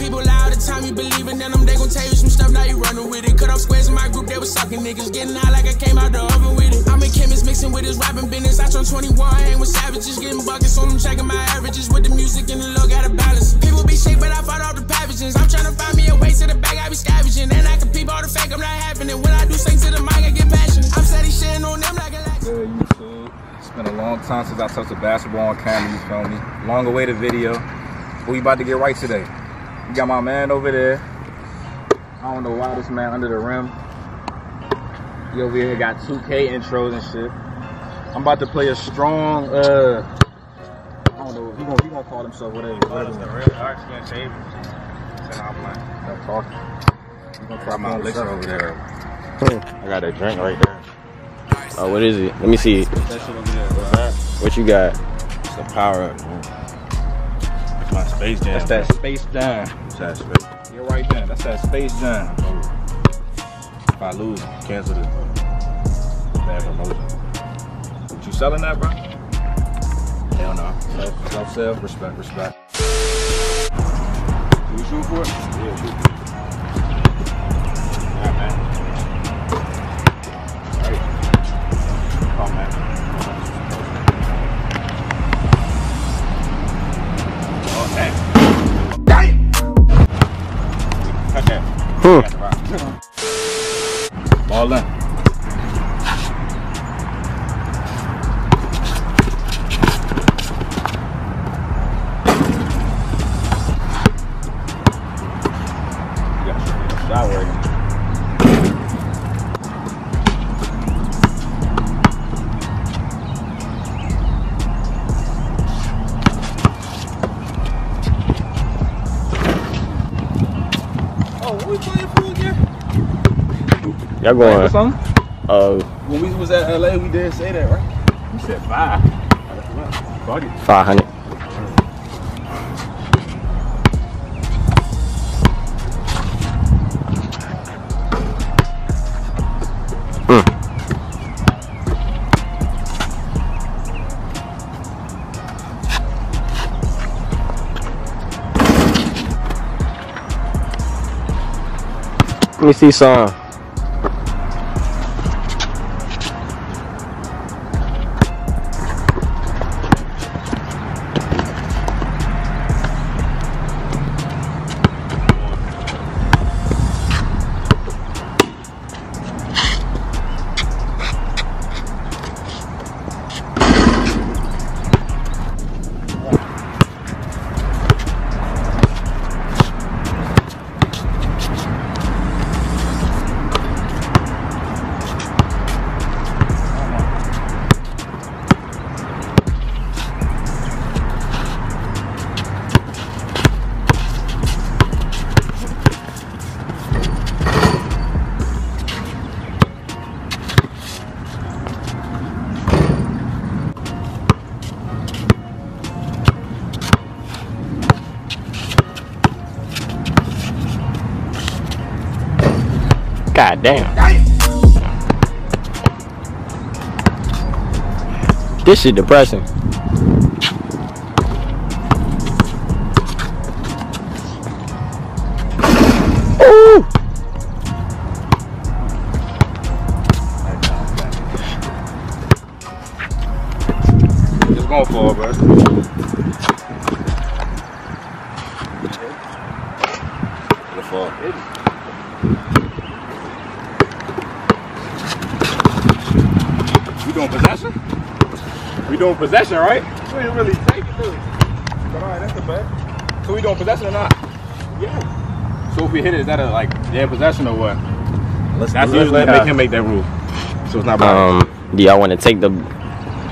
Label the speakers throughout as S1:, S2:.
S1: People lie all the time, you believing in them, they gon' tell you some stuff, now you running with it. Cut off squares in my group, they was sucking niggas. Getting high like I came out the oven with it. I'm a chemist mixing with his rapping business. I turn 21, hang with savages, getting buckets on them, checking my averages with the music and the out of balance. People be sick, but I fought off the packages. I'm trying to find me a way to the bag, I be scavenging. And I can peep all the fake, I'm not happening. When I do sing to the mic, I get passionate. I'm steady shitting on them like a
S2: YouTube. It's been a long time since I touched a basketball on camera, you feel me? Long awaited video. We about to get right today. We got my man over there. I don't know why this man under the rim. He over here got 2K intros and shit. I'm about to play a strong, uh, I don't know, he gonna, he gonna call himself whatever. whatever.
S3: the real dark skin shaver. Said I'm like,
S2: Stop talking. He gonna try my elixir over there.
S3: I got a drink right there.
S4: Oh, what is it? Let me see.
S3: That shit over there. What's that?
S4: What you got?
S3: It's the power up. man. My space jam.
S2: That's that Space Jam.
S3: It's that space.
S2: You're right there. That's that Space Jam.
S3: If I lose, cancel this. Bad promotion.
S2: You selling that, bro?
S3: Hell no.
S2: Self, self sell, respect, respect.
S3: You shoot for it? Yeah, shoot for it. Shot working.
S2: Oh, what we playing for again?
S4: Y'all going?
S2: something?
S4: Uh,
S2: When we was at LA, we did say that, right?
S3: You said five.
S4: Five hundred. Me see some. God damn. This shit depressing. Ooh!
S2: Just going for bro.
S3: The fuck? We doing possession? We doing possession, right?
S2: We didn't really take it, really. But alright, that's the bet.
S3: So we doing possession or not?
S2: Yeah.
S3: So if we hit it, is that a like dead possession or what?
S2: Let's,
S3: That's
S2: let's
S3: usually
S2: let
S3: how-
S2: make him make that rule. So it's not about
S4: Um, do y'all want to take the?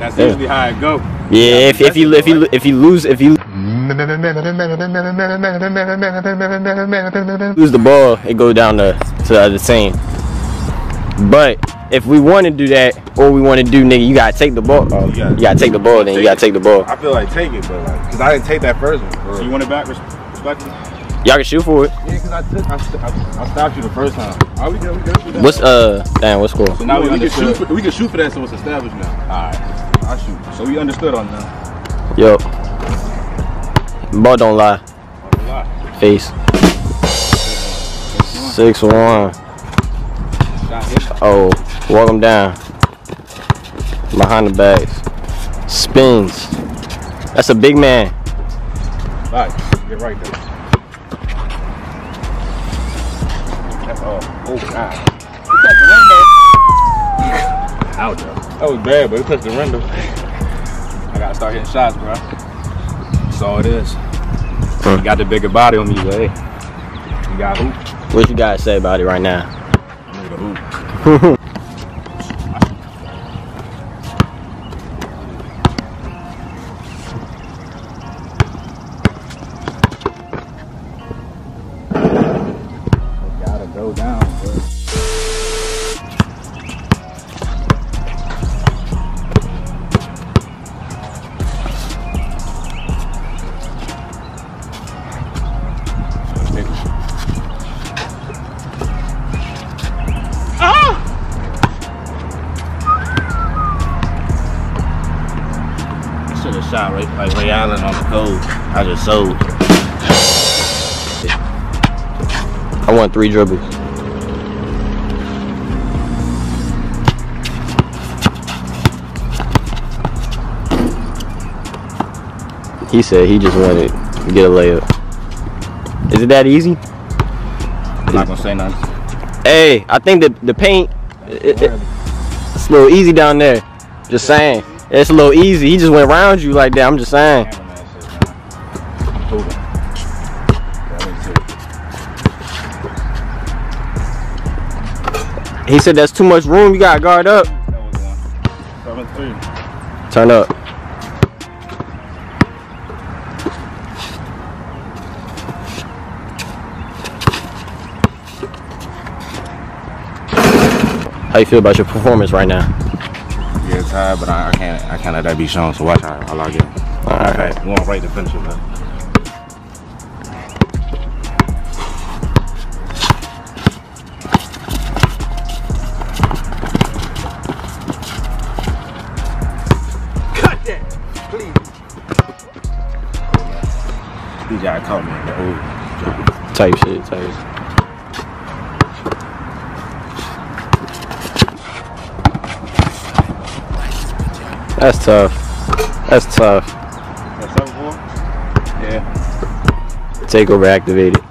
S3: That's
S4: Yeah.
S3: usually how it go.
S4: Yeah, if if you if you if you lose if you lose the ball, it go down to to the other team. But if we want to do that, or we want to do, nigga, you gotta take the ball. Oh,
S2: You gotta-
S4: you gotta take the ball. Then you gotta take the ball.
S2: I feel like take it, but like, cause I didn't take that first one. for
S3: So you want it back, respectfully?
S4: Y'all can shoot for it.
S2: Yeah, cause I took, I, st- I, I stopped you the first time. All we good, we good. We good.
S4: What's uh? Damn, what's score?
S3: So now we,
S2: we can shoot
S3: For, we can shoot for that, so it's established now. All right.
S2: I shoot.
S3: So we understood on that.
S4: Yo, ball don't lie.
S3: Lie.
S4: Face. Six one.
S2: Shot hit.
S4: Oh, walk him down. Behind the bags. Spins. That's a big man.
S2: Right. Get right there. That's all. Oh, God. You touched the window. Ouch. That was bad, but it touched the window. I gotta start hitting shots, bro. That's all it is. You got the bigger body on me, but hey. You got hoop.
S4: What you guys say about it right now?
S3: shot Ray, like Ray Allen on the code. I just sold.
S4: I want three dribbles. He said he just wanted to get a layup. Is it that easy?
S2: I'm not gonna say nothing.
S4: Hey, I think the the paint it, it- it's a little easy down there. Just saying. It's a little easy. He just went around you like that. I'm just saying. He said that's too much room. You gotta guard up. Turn up. How you feel about your performance right now?
S3: Yeah, it's high, but I, I can't I can't let that be shown. So watch how I log in.
S4: All right.
S3: Okay, we want right to finish it. But DJ caught me in the old.
S4: Type shit. Type. shit. That's tough. That's tough.
S2: That's seven four. Yeah.
S4: Takeover activated.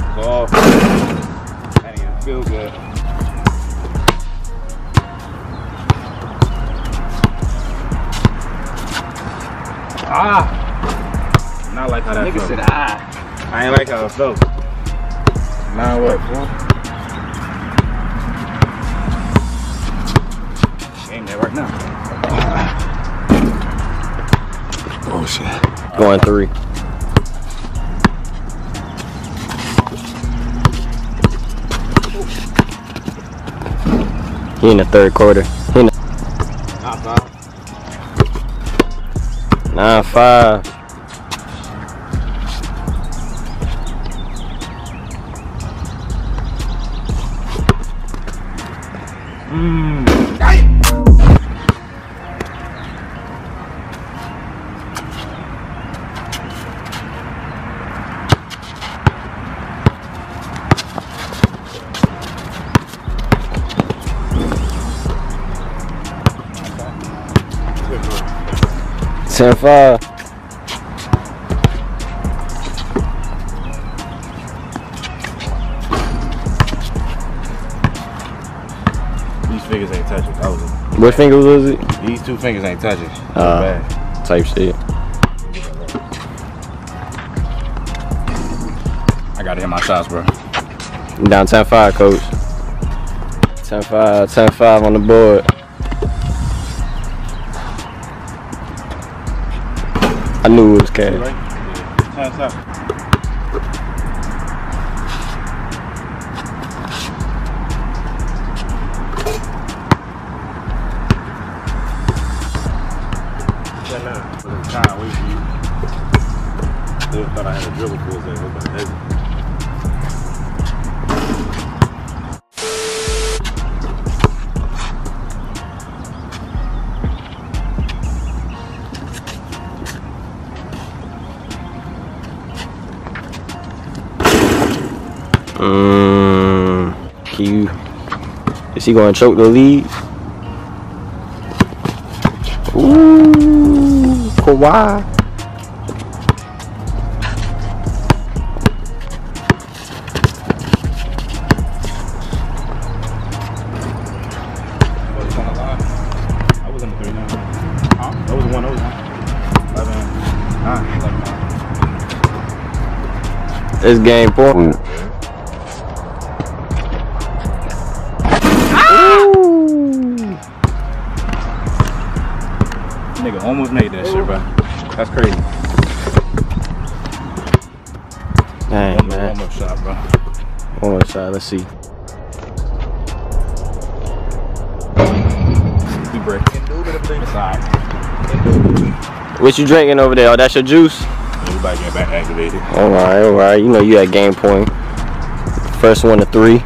S2: It's all. That didn't feel good. Ah!
S3: Not like how that
S2: Nigga
S3: felt.
S2: said ah. I ain't like how it felt.
S4: Going three. He in the third quarter. He in the nine five. Ten five.
S3: These fingers ain't touching. That was a,
S4: What finger was it?
S3: these two fingers ain't touching.
S4: Uh.
S3: bad.
S4: Type shit.
S2: I gotta hit my shots, bro.
S4: Down 10 5, coach. 10 5, 10 5 on the board. I knew it was cash.
S3: Right? Yeah. Time's up. Yeah, nah. For the time, wait for you. They thought I had a dribble for a
S4: Is he going to choke the lead? Ooh, Kawhi.
S3: What's on the Nigga almost made that shit, bro. That's crazy.
S4: Dang,
S3: One more,
S4: man.
S3: one more shot, bro.
S4: One more shot. Let's see.
S3: We break. It's alright.
S4: What you drinking over there? Oh, that's your juice?
S5: Everybody getting back activated.
S4: All right, all right. You know you at game point. First one to three.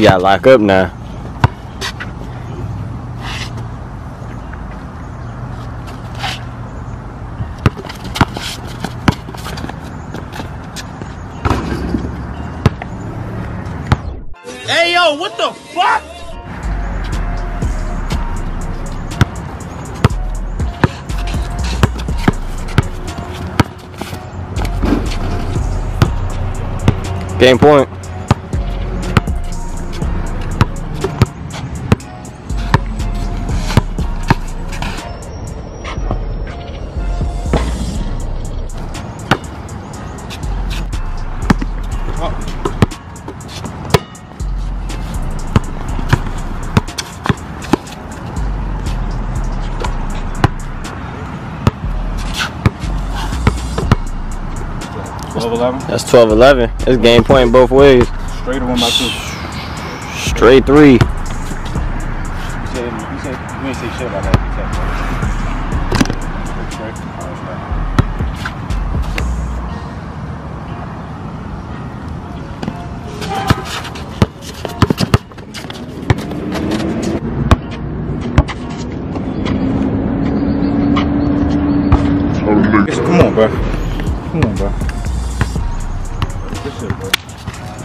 S4: You got to lock up now.
S6: Hey yo, what the fuck?
S4: Game point.
S3: Twelve eleven.
S4: That's 12 11. It's game point both ways.
S3: Straight one by two.
S4: Straight three.
S3: You said you said you ain't say shit about that. Straight. Straight. All right, straight. Come on, bro. Come on, bro. Good shit, bro.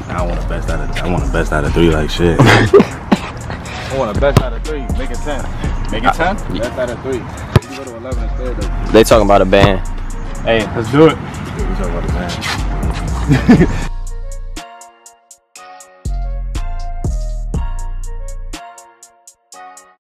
S5: I want the best out of I want the best out of three like shit.
S3: I want a best out of three. Make it ten. Make it ten. Best out of three. You go to eleven instead. Though.
S4: They talking about a band.
S3: Hey, let's do it.
S5: we talking about the man.